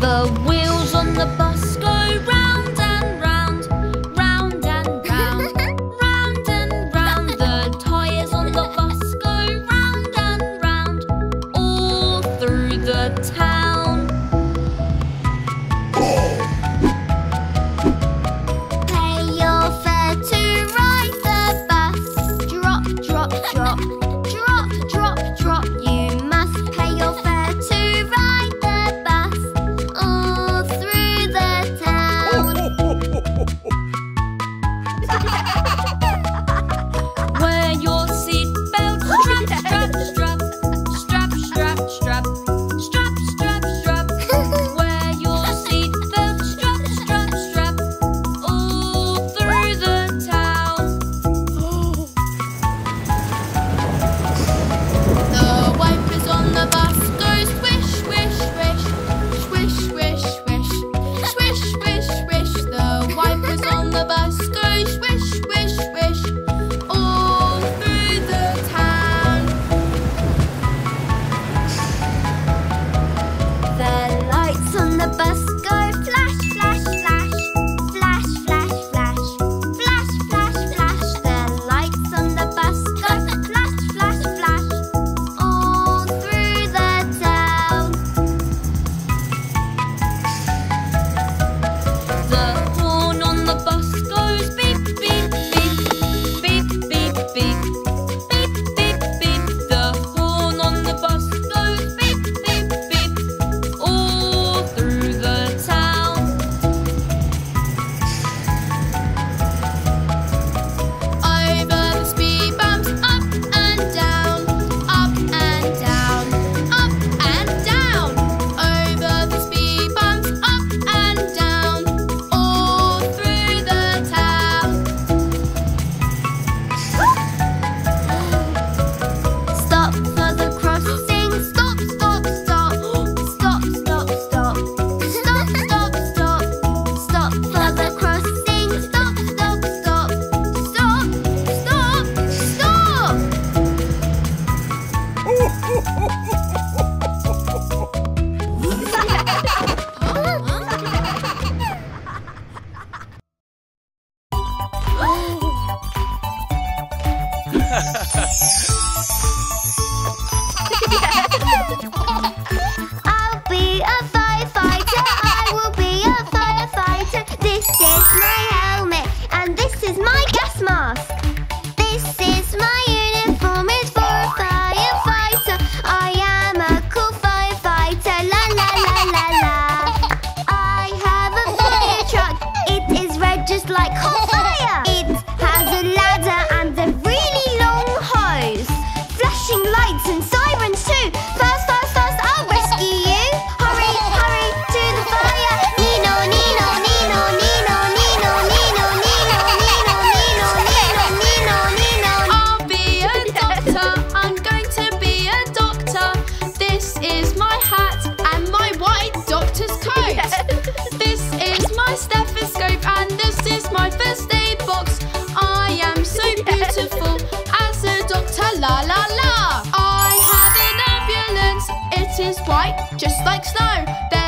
Strap, wheels on the strap, as a doctor, la la la. I have an ambulance, it is white, just like snow. There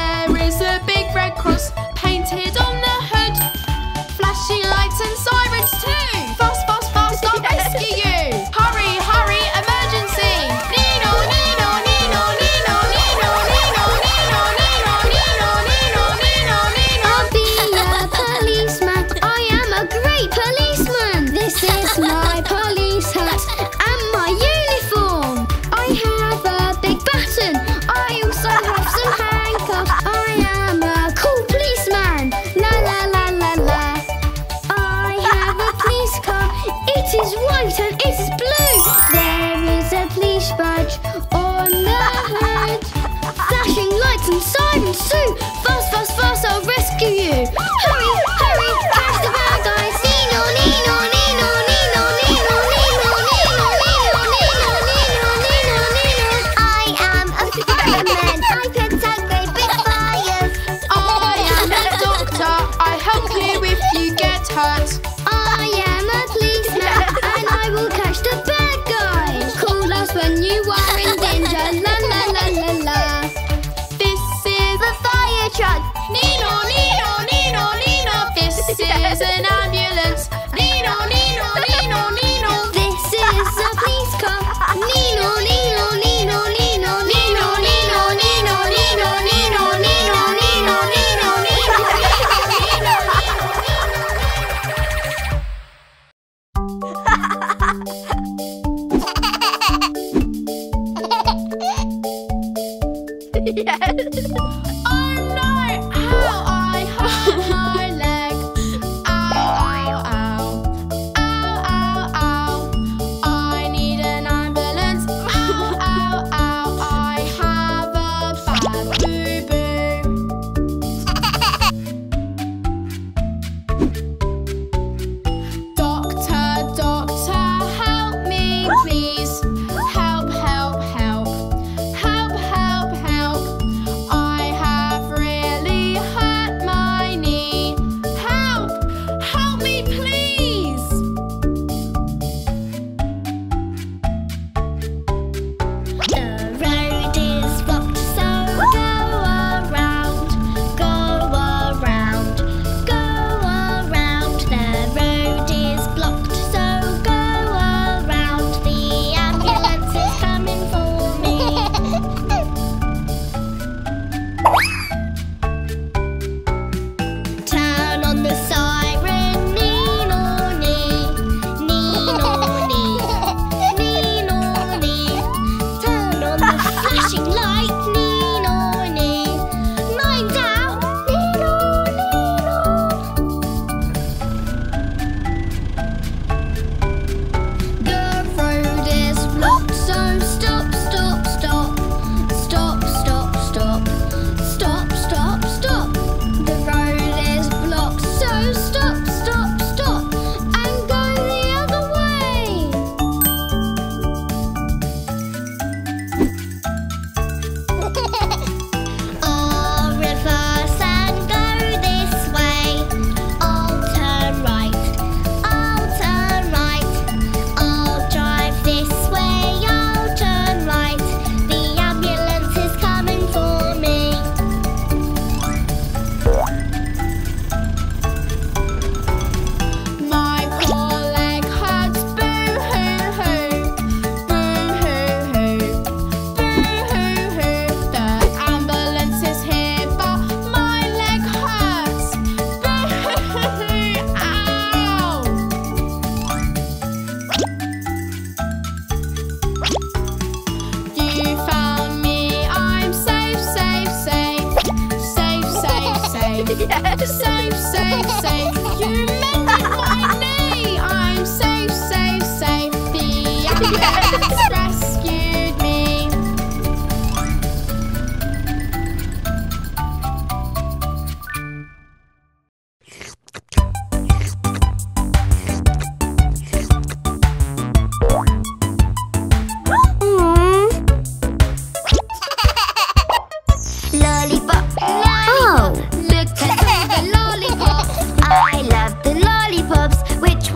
life.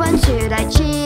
one should I choose?